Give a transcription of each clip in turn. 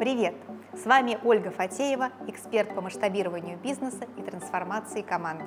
Привет! С вами Ольга Фатеева, эксперт по масштабированию бизнеса и трансформации команды.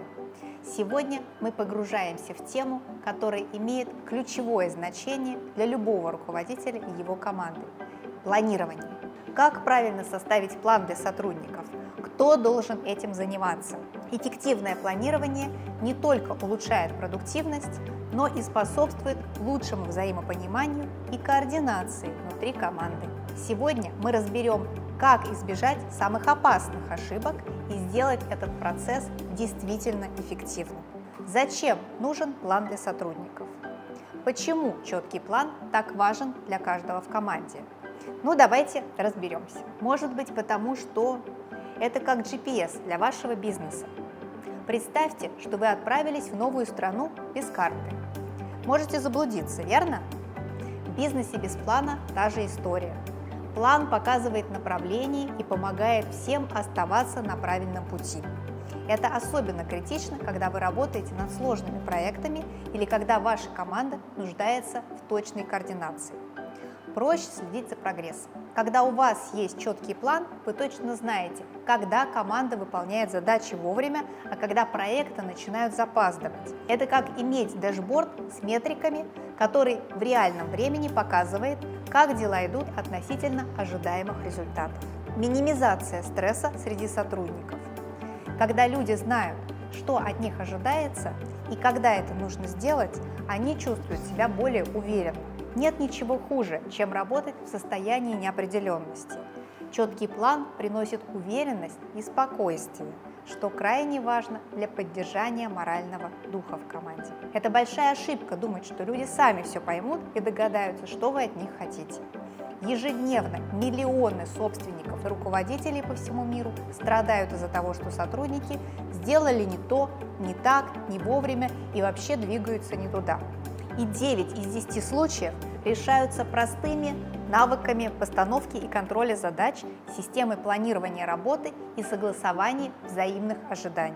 Сегодня мы погружаемся в тему, которая имеет ключевое значение для любого руководителя и его команды – планирование. Как правильно составить план для сотрудников? Кто должен этим заниматься? Эффективное планирование не только улучшает продуктивность, но и способствует лучшему взаимопониманию и координации внутри команды. Сегодня мы разберем, как избежать самых опасных ошибок и сделать этот процесс действительно эффективным. Зачем нужен план для сотрудников? Почему четкий план так важен для каждого в команде? Ну, давайте разберемся. Может быть, потому что это как GPS для вашего бизнеса. Представьте, что вы отправились в новую страну без карты. Можете заблудиться, верно? В бизнесе без плана та же история. План показывает направление и помогает всем оставаться на правильном пути. Это особенно критично, когда вы работаете над сложными проектами или когда ваша команда нуждается в точной координации проще следить за прогрессом. Когда у вас есть четкий план, вы точно знаете, когда команда выполняет задачи вовремя, а когда проекты начинают запаздывать. Это как иметь дашборд с метриками, который в реальном времени показывает, как дела идут относительно ожидаемых результатов. Минимизация стресса среди сотрудников. Когда люди знают, что от них ожидается и когда это нужно сделать, они чувствуют себя более уверенно. Нет ничего хуже, чем работать в состоянии неопределенности. Четкий план приносит уверенность и спокойствие, что крайне важно для поддержания морального духа в команде. Это большая ошибка думать, что люди сами все поймут и догадаются, что вы от них хотите. Ежедневно миллионы собственников и руководителей по всему миру страдают из-за того, что сотрудники сделали не то, не так, не вовремя и вообще двигаются не туда и 9 из 10 случаев решаются простыми навыками постановки и контроля задач, системой планирования работы и согласования взаимных ожиданий.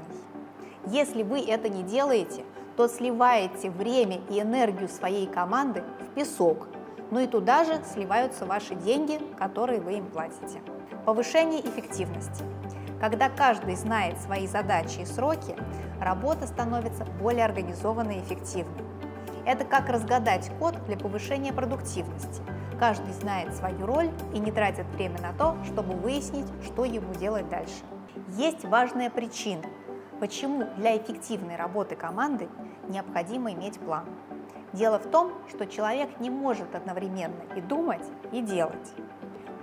Если вы это не делаете, то сливаете время и энергию своей команды в песок, ну и туда же сливаются ваши деньги, которые вы им платите. Повышение эффективности. Когда каждый знает свои задачи и сроки, работа становится более организованной и эффективной. Это как разгадать код для повышения продуктивности. Каждый знает свою роль и не тратит время на то, чтобы выяснить, что ему делать дальше. Есть важная причина, почему для эффективной работы команды необходимо иметь план. Дело в том, что человек не может одновременно и думать, и делать.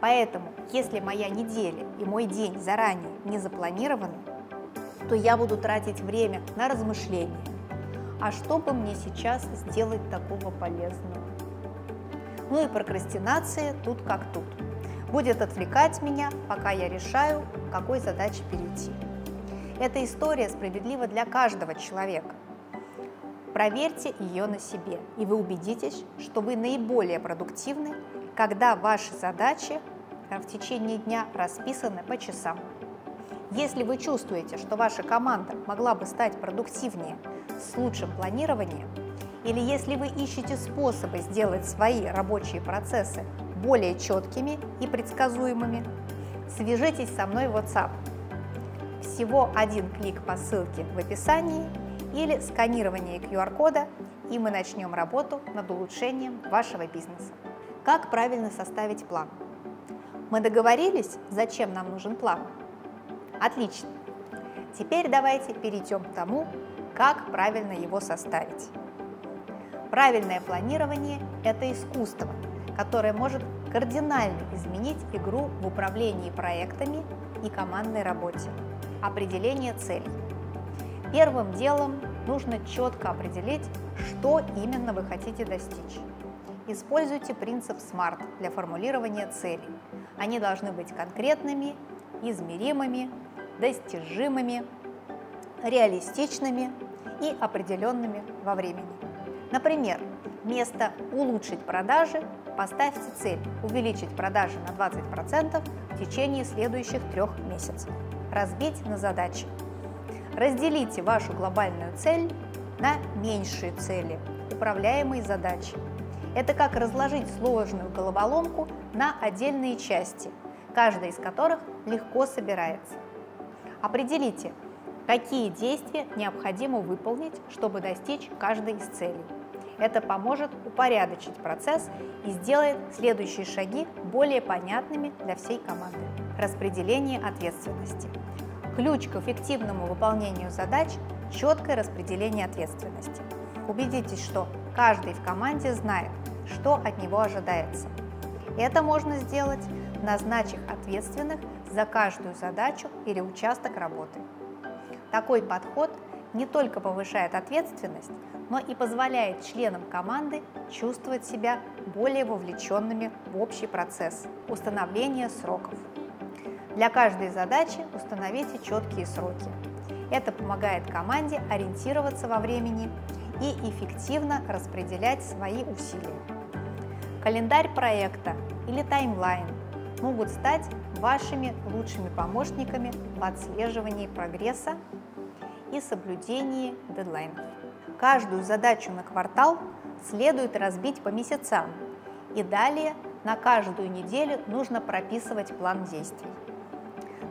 Поэтому, если моя неделя и мой день заранее не запланированы, то я буду тратить время на размышления, а что бы мне сейчас сделать такого полезного? Ну и прокрастинация тут как тут. Будет отвлекать меня, пока я решаю, к какой задаче перейти. Эта история справедлива для каждого человека. Проверьте ее на себе, и вы убедитесь, что вы наиболее продуктивны, когда ваши задачи э, в течение дня расписаны по часам. Если вы чувствуете, что ваша команда могла бы стать продуктивнее с лучшим планированием, или если вы ищете способы сделать свои рабочие процессы более четкими и предсказуемыми, свяжитесь со мной в WhatsApp. Всего один клик по ссылке в описании или сканирование QR-кода, и мы начнем работу над улучшением вашего бизнеса. Как правильно составить план? Мы договорились, зачем нам нужен план? Отлично. Теперь давайте перейдем к тому, как правильно его составить. Правильное планирование – это искусство, которое может кардинально изменить игру в управлении проектами и командной работе. Определение целей. Первым делом нужно четко определить, что именно вы хотите достичь. Используйте принцип SMART для формулирования целей. Они должны быть конкретными, измеримыми, достижимыми, реалистичными и определенными во времени. Например, вместо «улучшить продажи» поставьте цель увеличить продажи на 20% в течение следующих трех месяцев. Разбить на задачи. Разделите вашу глобальную цель на меньшие цели, управляемые задачи. Это как разложить сложную головоломку на отдельные части. каждая из которых легко собирается. Определите, какие действия необходимо выполнить, чтобы достичь каждой из целей. Это поможет упорядочить процесс и сделает следующие шаги более понятными для всей команды. Распределение ответственности. Ключ к эффективному выполнению задач – четкое распределение ответственности. Убедитесь, что каждый в команде знает, что от него ожидается. Это можно сделать, назначив ответственных за каждую задачу или участок работы. Такой подход не только повышает ответственность, но и позволяет членам команды чувствовать себя более вовлеченными в общий процесс установления сроков. Для каждой задачи установите четкие сроки. Это помогает команде ориентироваться во времени и эффективно распределять свои усилия. Календарь проекта или таймлайн могут стать вашими лучшими помощниками в отслеживании прогресса и соблюдении дедлайнов. Каждую задачу на квартал следует разбить по месяцам, и далее на каждую неделю нужно прописывать план действий.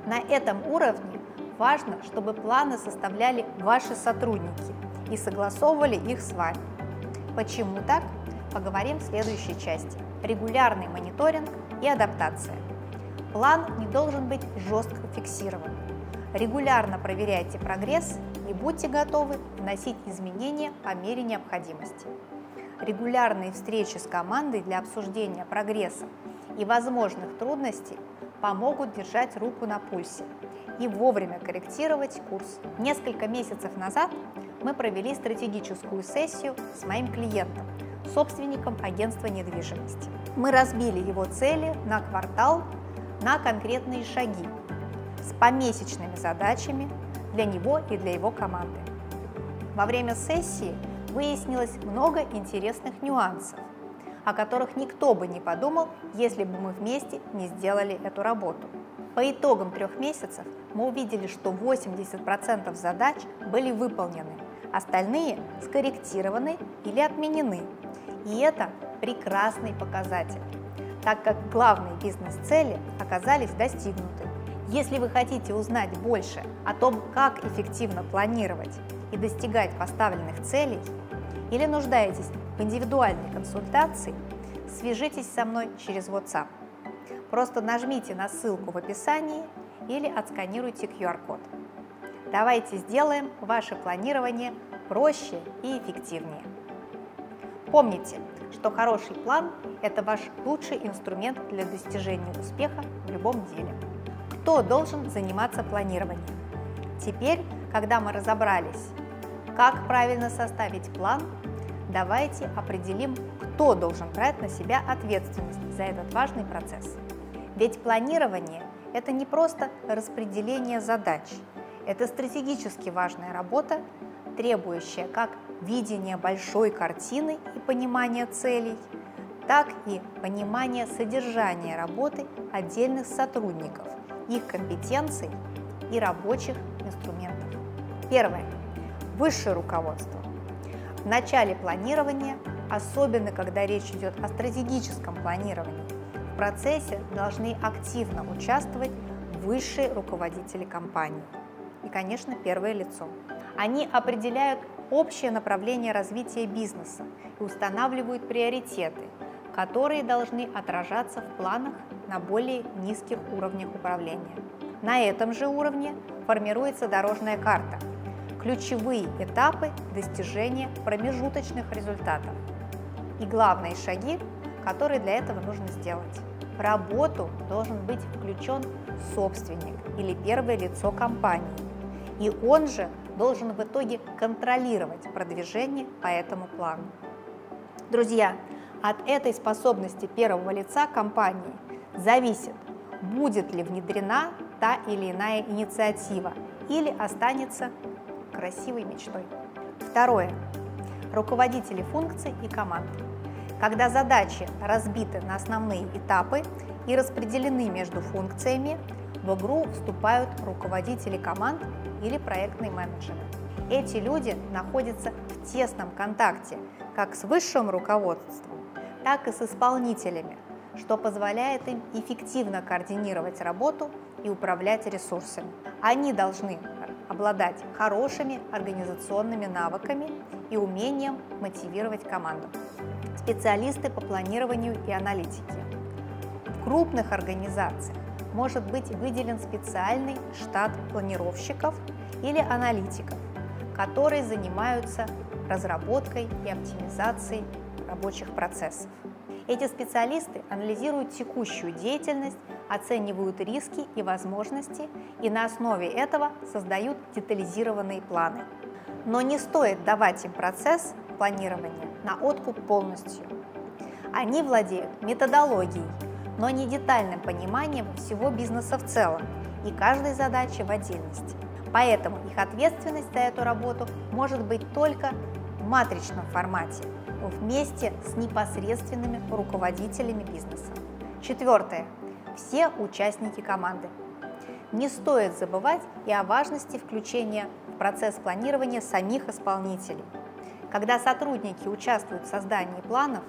На этом уровне важно, чтобы планы составляли ваши сотрудники и согласовывали их с вами. Почему так? Поговорим в следующей части. Регулярный мониторинг и адаптация. План не должен быть жестко фиксирован. Регулярно проверяйте прогресс и будьте готовы вносить изменения по мере необходимости. Регулярные встречи с командой для обсуждения прогресса и возможных трудностей помогут держать руку на пульсе и вовремя корректировать курс. Несколько месяцев назад мы провели стратегическую сессию с моим клиентом, собственником агентства недвижимости. Мы разбили его цели на квартал на конкретные шаги с помесячными задачами для него и для его команды. Во время сессии выяснилось много интересных нюансов, о которых никто бы не подумал, если бы мы вместе не сделали эту работу. По итогам трех месяцев мы увидели, что 80% задач были выполнены, остальные скорректированы или отменены. И это прекрасный показатель, так как главные бизнес-цели оказались достигнуты. Если вы хотите узнать больше о том, как эффективно планировать и достигать поставленных целей, или нуждаетесь в индивидуальной консультации, свяжитесь со мной через WhatsApp. Просто нажмите на ссылку в описании или отсканируйте QR-код. Давайте сделаем ваше планирование проще и эффективнее. Помните, что хороший план – это ваш лучший инструмент для достижения успеха в любом деле. Кто должен заниматься планированием? Теперь, когда мы разобрались, как правильно составить план, давайте определим, кто должен брать на себя ответственность за этот важный процесс. Ведь планирование – это не просто распределение задач, это стратегически важная работа, требующая как видения большой картины и понимания целей, так и понимания содержания работы отдельных сотрудников, их компетенций и рабочих инструментов. Первое. Высшее руководство. В начале планирования, особенно когда речь идет о стратегическом планировании, в процессе должны активно участвовать высшие руководители компании и, конечно, первое лицо. Они определяют общее направление развития бизнеса и устанавливают приоритеты, которые должны отражаться в планах на более низких уровнях управления. На этом же уровне формируется дорожная карта – ключевые этапы достижения промежуточных результатов и главные шаги, которые для этого нужно сделать. В работу должен быть включен собственник или первое лицо компании, и он же должен в итоге контролировать продвижение по этому плану. Друзья, от этой способности первого лица компании зависит, будет ли внедрена та или иная инициатива или останется красивой мечтой. Второе. Руководители функций и команд. Когда задачи разбиты на основные этапы и распределены между функциями, в игру вступают руководители команд или проектные менеджеры. Эти люди находятся в тесном контакте как с высшим руководством, так и с исполнителями, что позволяет им эффективно координировать работу и управлять ресурсами. Они должны обладать хорошими организационными навыками и умением мотивировать команду. Специалисты по планированию и аналитике. В крупных организациях может быть выделен специальный штат планировщиков или аналитиков, которые занимаются разработкой и оптимизацией рабочих процессов. Эти специалисты анализируют текущую деятельность, оценивают риски и возможности и на основе этого создают детализированные планы. Но не стоит давать им процесс планирования на откуп полностью. Они владеют методологией, но не детальным пониманием всего бизнеса в целом и каждой задачи в отдельности. Поэтому их ответственность за эту работу может быть только в матричном формате, вместе с непосредственными руководителями бизнеса. Четвертое. Все участники команды. Не стоит забывать и о важности включения в процесс планирования самих исполнителей. Когда сотрудники участвуют в создании планов,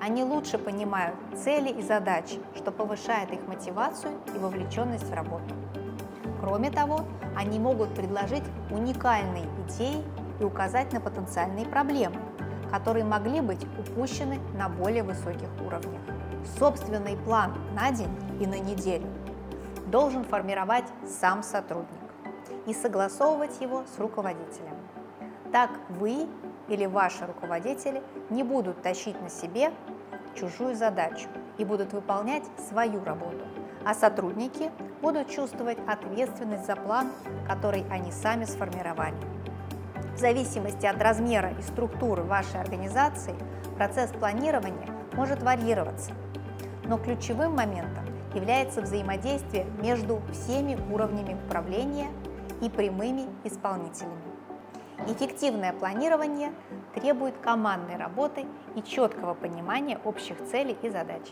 они лучше понимают цели и задачи, что повышает их мотивацию и вовлеченность в работу. Кроме того, они могут предложить уникальные идеи и указать на потенциальные проблемы, которые могли быть упущены на более высоких уровнях. Собственный план на день и на неделю должен формировать сам сотрудник и согласовывать его с руководителем. Так вы или ваши руководители не будут тащить на себе чужую задачу и будут выполнять свою работу, а сотрудники будут чувствовать ответственность за план, который они сами сформировали. В зависимости от размера и структуры вашей организации процесс планирования может варьироваться, но ключевым моментом является взаимодействие между всеми уровнями управления и прямыми исполнителями. Эффективное планирование требует командной работы и четкого понимания общих целей и задач.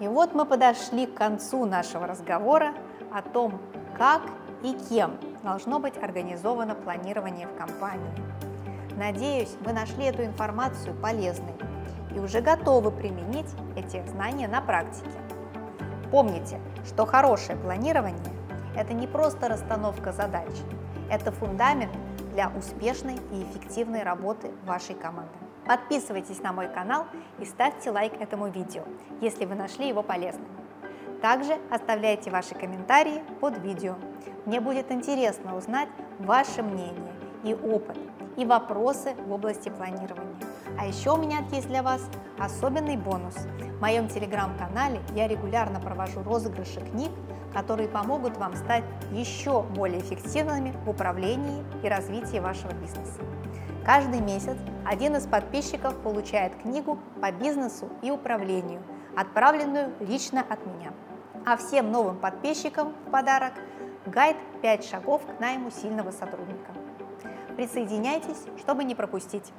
И вот мы подошли к концу нашего разговора о том, как и кем должно быть организовано планирование в компании. Надеюсь, вы нашли эту информацию полезной и уже готовы применить эти знания на практике. Помните, что хорошее планирование – это не просто расстановка задач, это фундамент для успешной и эффективной работы вашей команды. Подписывайтесь на мой канал и ставьте лайк этому видео, если вы нашли его полезным. Также оставляйте ваши комментарии под видео. Мне будет интересно узнать ваше мнение и опыт, и вопросы в области планирования. А еще у меня есть для вас особенный бонус. В моем телеграм-канале я регулярно провожу розыгрыши книг, которые помогут вам стать еще более эффективными в управлении и развитии вашего бизнеса. Каждый месяц один из подписчиков получает книгу по бизнесу и управлению, отправленную лично от меня а всем новым подписчикам в подарок гайд «5 шагов к найму сильного сотрудника». Присоединяйтесь, чтобы не пропустить.